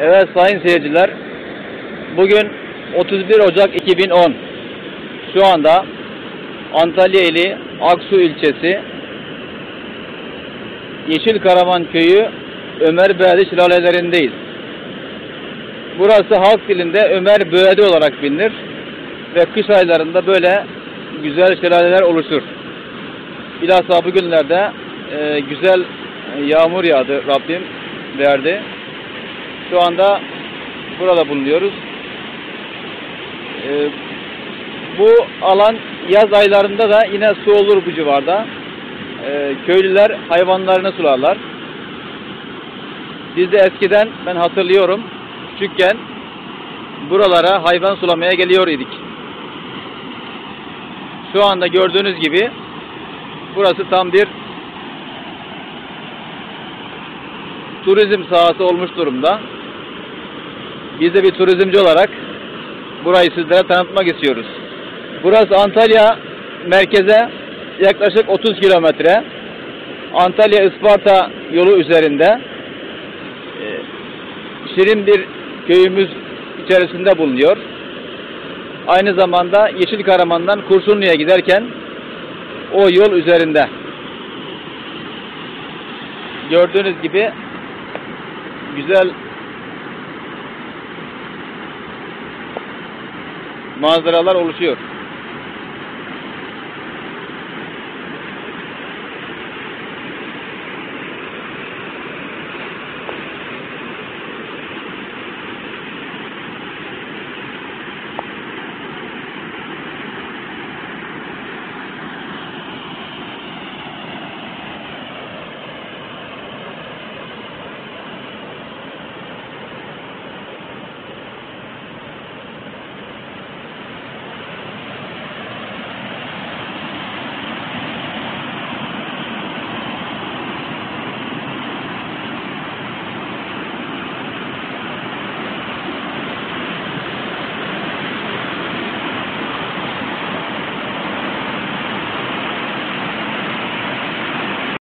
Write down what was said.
Evet sayın seyirciler. Bugün 31 Ocak 2010. Şu anda Antalya ili Aksu ilçesi Yeşil Karaman köyü Ömer Beyadi şelalelerindeyiz. Burası halk dilinde Ömer Beyadi olarak bilinir ve kış aylarında böyle güzel şelaleler oluşur. Bilhassa bugünlerde e, güzel yağmur yağdı Rabbim verdi. Şu anda burada bulunuyoruz. Ee, bu alan yaz aylarında da yine su olur bu civarda. Ee, köylüler hayvanlarını sularlar. Biz de eskiden ben hatırlıyorum küçükken buralara hayvan sulamaya geliyor idik. Şu anda gördüğünüz gibi burası tam bir turizm sahası olmuş durumda. Biz de bir turizmci olarak burayı sizlere tanıtmak istiyoruz. Burası Antalya merkeze yaklaşık 30 kilometre. Antalya-Isparta yolu üzerinde e, şirin bir köyümüz içerisinde bulunuyor. Aynı zamanda Yeşil Karaman'dan Kurşunlu'ya giderken o yol üzerinde. Gördüğünüz gibi güzel manzaralar oluşuyor.